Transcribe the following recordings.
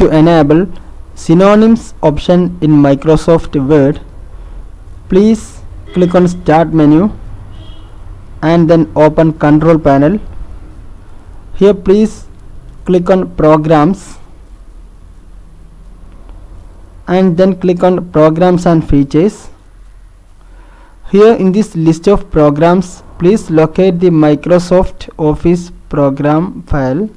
to enable synonyms option in Microsoft Word. Please click on start menu and then open control panel. Here please click on programs and then click on programs and features. Here in this list of programs please locate the Microsoft Office program file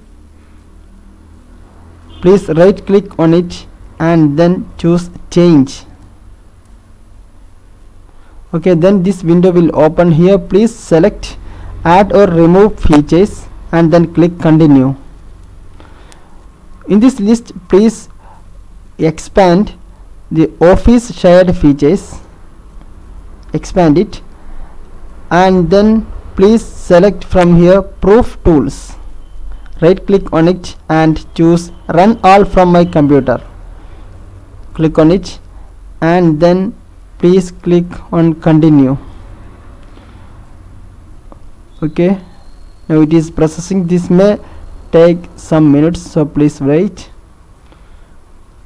please right click on it and then choose change. Okay then this window will open here. Please select add or remove features and then click continue. In this list please expand the office shared features. Expand it. And then please select from here proof tools right click on it and choose run all from my computer. Click on it and then please click on continue. Okay. Now it is processing. This may take some minutes so please wait.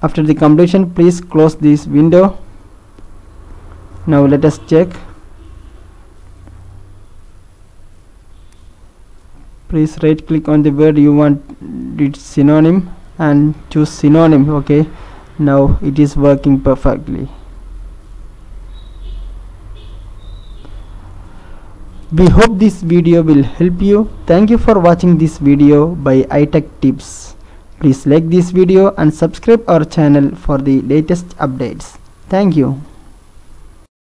After the completion please close this window. Now let us check please right click on the word you want its synonym and choose synonym okay? Now it is working perfectly. We hope this video will help you. Thank you for watching this video by itech tips. Please like this video and subscribe our channel for the latest updates. Thank you